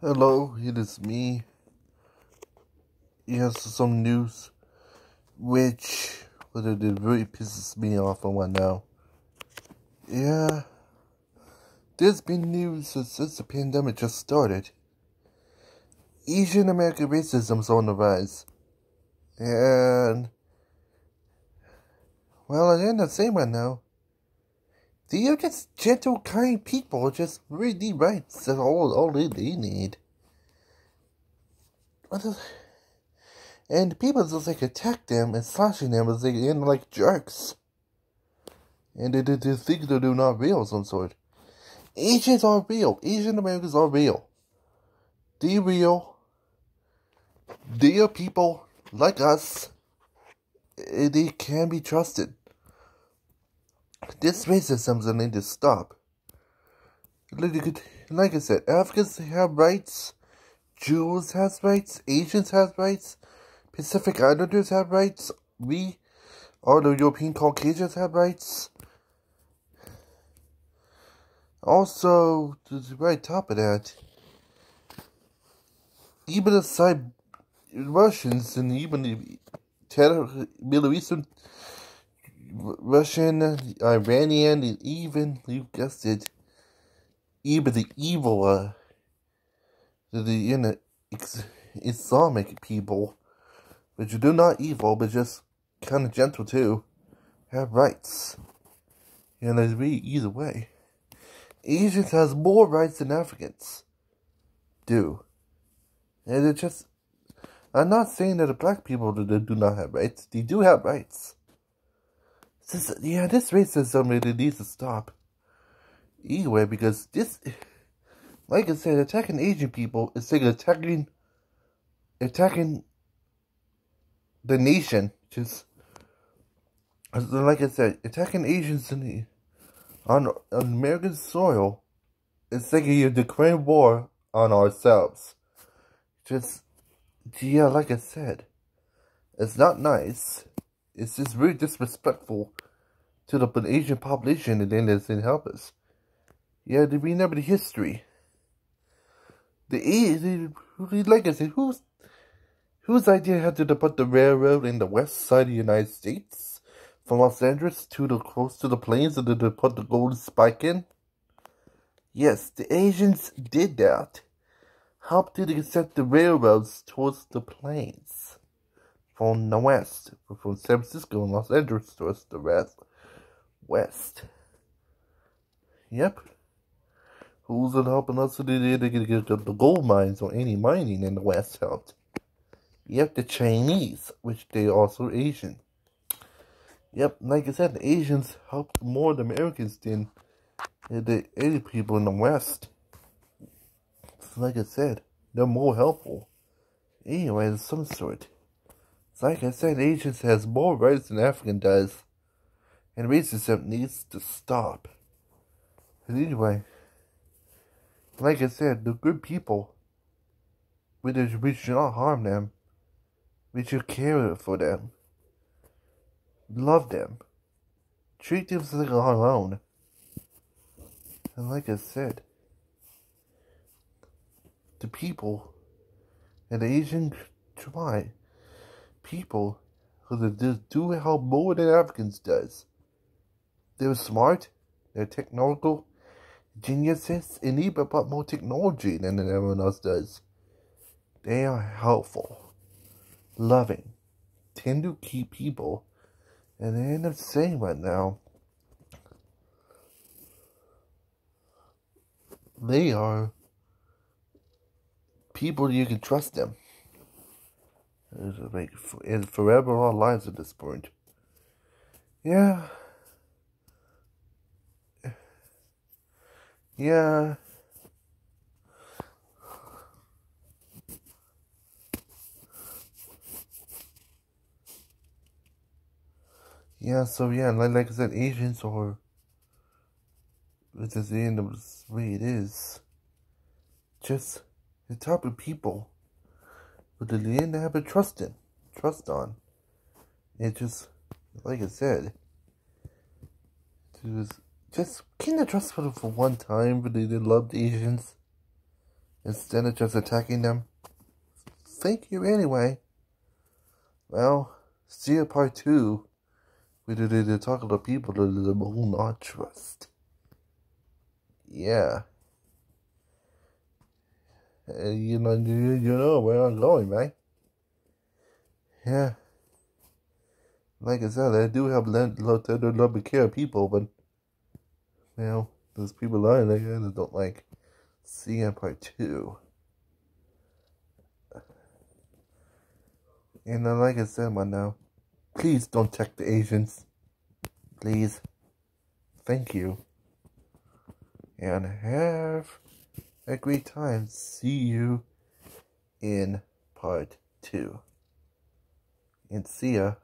Hello, it is me. Yes, some news, which well, it really pisses me off and what now. Yeah, there's been news since, the pandemic just started. Asian American racism is on the rise. And, well, I end up saying right now. They are just gentle, kind people, just really rights. That's all, all they, they need. And people just like attack them and slashing them as they end like jerks. And they, they, they think they're not real of some sort. Asians are real. Asian Americans are real. They real. They are people like us. They can be trusted. This racism is need to stop. Like I said, Africans have rights, Jews have rights, Asians have rights, Pacific Islanders have rights, we, all the European Caucasians have rights. Also, to the right top of that, even the side Russians and even the Middle Eastern Russian, Iranian, and even, you guessed it, even the evil, uh, the, you know, Islamic people, which are not evil, but just kind of gentle too, have rights. And it's really either way. Asians has more rights than Africans do. And it just, I'm not saying that the black people do, do not have rights. They do have rights. This, yeah, this racism really needs to stop. Anyway, because this, like I said, attacking Asian people is like attacking, attacking the nation. Just, like I said, attacking Asians the, on, on American soil is like a declaring war on ourselves. Just, yeah, like I said, it's not nice. It's just really disrespectful to the Asian population and then doesn't help us. Yeah, to remember the history. The, the like I said, who's whose idea had to put the railroad in the west side of the United States from Los Angeles to the close to the plains and to put the gold spike in? Yes, the Asians did that. Helped to set the railroads towards the plains from the west, from San Francisco and Los Angeles towards the west. West. Yep. Who's it helping us today to get the gold mines or any mining in the West helped? Yep, the Chinese, which they also Asian. Yep, like I said, the Asians helped more the Americans than the Asian people in the West. So like I said, they're more helpful. Anyway, of some sort. Like I said, Asians has more rights than African does. And racism needs to stop. But anyway, like I said, the good people, we, we should not harm them. We should care for them. Love them. Treat them like our own. And like I said, the people and the Asian tribe people who do help more than Africans does. They're smart, they're technological geniuses, and even about more technology than everyone else does. They are helpful, loving, tend to keep people, and they end up saying right now, they are people you can trust them. It's like it's forever our lives at this point. Yeah. Yeah. Yeah, so yeah, like, like I said, Asians are, it's just the end of the way it is. Just the type of people but at the end, I have a trust in, trust on. It just, like I said, it was just kind of trustful for one time, but they, they loved Asians. instead of just attacking them. Thank you anyway. Well, see you part two. We did to talk to people that the will not trust. Yeah. Uh, you know, you, you know where I'm going, right? Yeah. Like I said, I do have of love and care people, but you know, there's people lying there that don't like seeing part two. And then, like I said, my now, please don't check the Asians. Please. Thank you. And have a great time. See you in part two. And see ya.